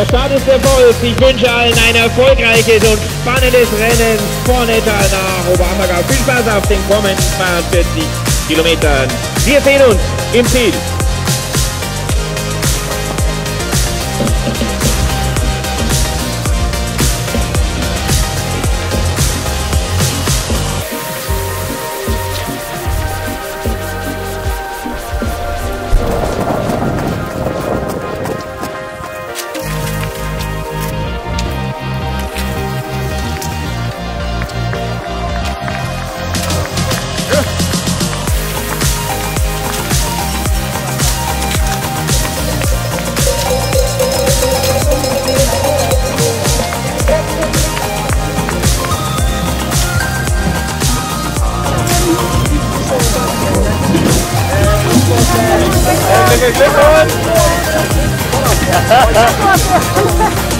Der Start ist erfolgt. Ich wünsche allen ein erfolgreiches und spannendes Rennen von Ettal nach Oberammergau. Viel Spaß auf den kommenden 42 Kilometern. Wir sehen uns im Ziel. người tiếp